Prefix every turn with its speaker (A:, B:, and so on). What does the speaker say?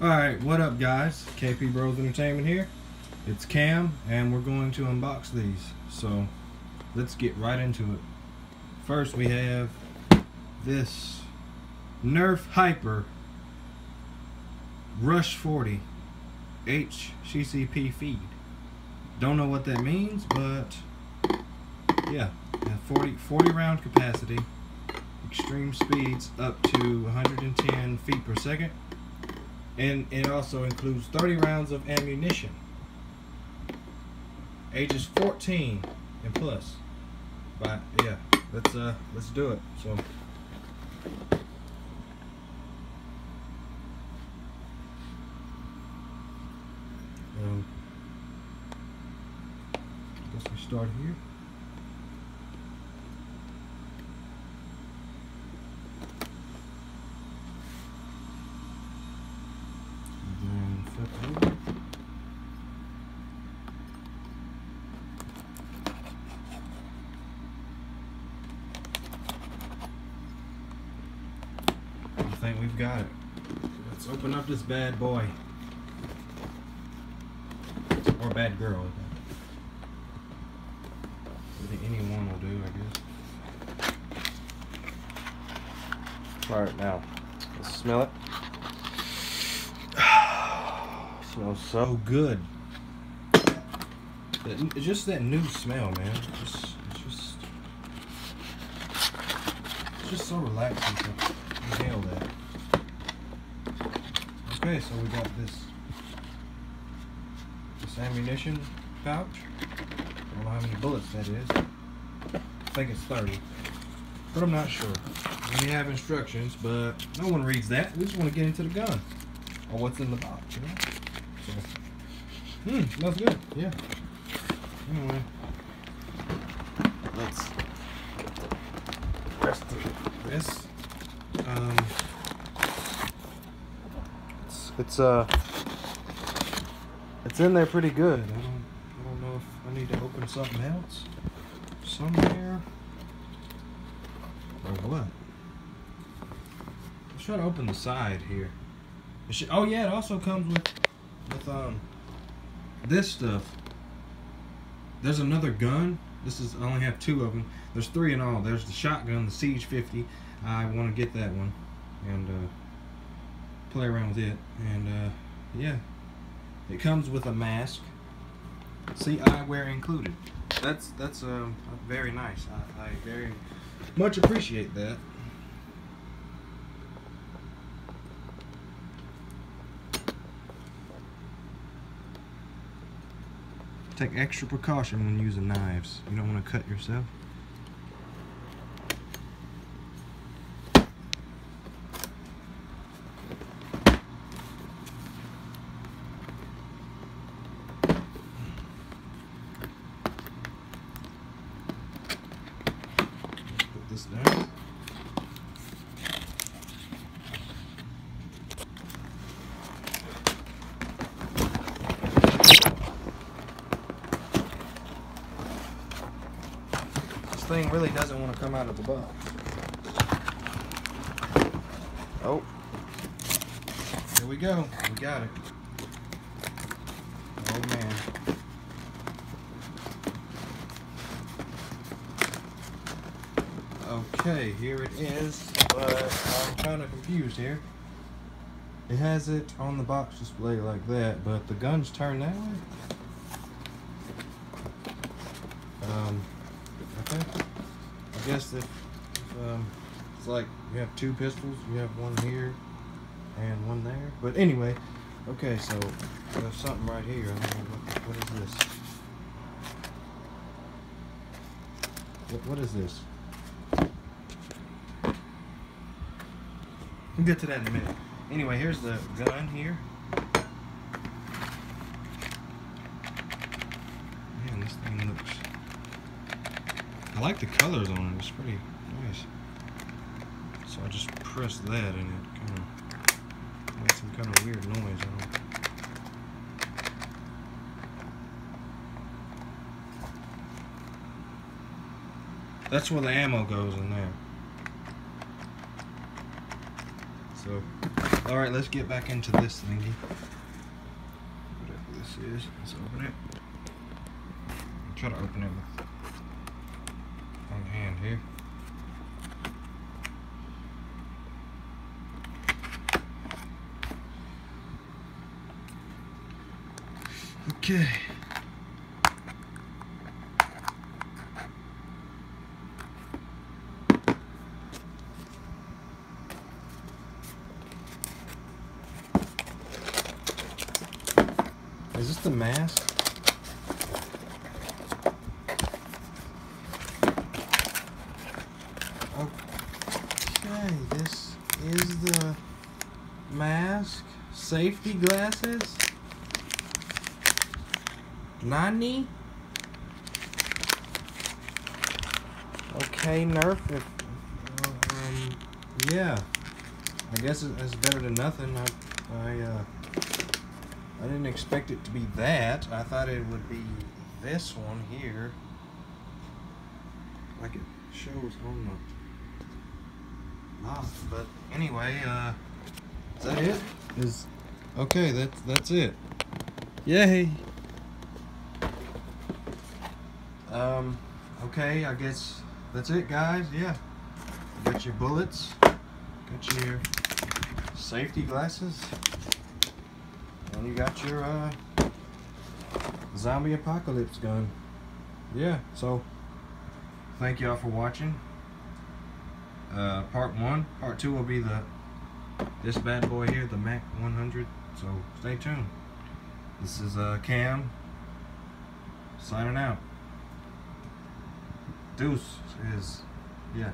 A: Alright, what up guys? KP Bros Entertainment here. It's Cam and we're going to unbox these. So let's get right into it. First we have this Nerf Hyper Rush 40 HCCP feed. Don't know what that means, but yeah, 40, 40 round capacity, extreme speeds up to 110 feet per second and it also includes 30 rounds of ammunition. Ages 14 and plus. But yeah let's uh let's do it. So um, I guess we start here think we've got it. Let's open up this bad boy. Or bad girl. I think any one will do, I guess. Alright, now, let's smell it. smells so good. It's just that new smell, man. It's just, it's just, it's just so relaxing to inhale that. Okay, so we got this this ammunition pouch. I don't know how many bullets that is. I think it's 30. But I'm not sure. We have instructions, but no one reads that. We just want to get into the gun. Or what's in the box, you know? So, hmm, smells good. Yeah. Anyway. Let's get the rest of this. Um, it's uh it's in there pretty good. I don't I don't know if I need to open something else somewhere or what. Let's try to open the side here. Should, oh yeah, it also comes with with um this stuff. There's another gun. This is I only have two of them. There's three in all. There's the shotgun, the Siege 50. I want to get that one and uh, play around with it. And uh, yeah, it comes with a mask. See, eyewear included. That's that's um, very nice. I, I very much appreciate that. Take extra precaution when using knives. You don't want to cut yourself. Put this down. This thing really doesn't want to come out of the box. Oh. Here we go. We got it. Oh man. Okay, here it is, but I'm kind of confused here. It has it on the box display like that, but the gun's turned that way? Um, okay. Guess if, if um, it's like you have two pistols, you have one here and one there. But anyway, okay, so there's something right here. I what, what is this? What, what is this? We'll get to that in a minute. Anyway, here's the gun here. Man, this thing looks... I like the colors on it. It's pretty nice. So I just press that and it kind of makes some kind of weird noise. That's where the ammo goes in there. So All right, let's get back into this thingy. Whatever this is, let's open it. I'll try to open it with hand here. Okay. Is this the mask? Okay, this is the mask. Safety glasses. Nani? Okay, Nerf. If, um, yeah. I guess it's better than nothing. I, I, uh, I didn't expect it to be that. I thought it would be this one here. Like it shows on the But anyway, uh, is that it? Is okay. That's that's it. Yay. Um. Okay. I guess that's it, guys. Yeah. Got your bullets. Got your safety glasses. And you got your uh, zombie apocalypse gun. Yeah, so thank y'all for watching. Uh, part one. Part two will be the this bad boy here, the Mach 100. So stay tuned. This is uh, Cam signing out. Deuce is, yeah.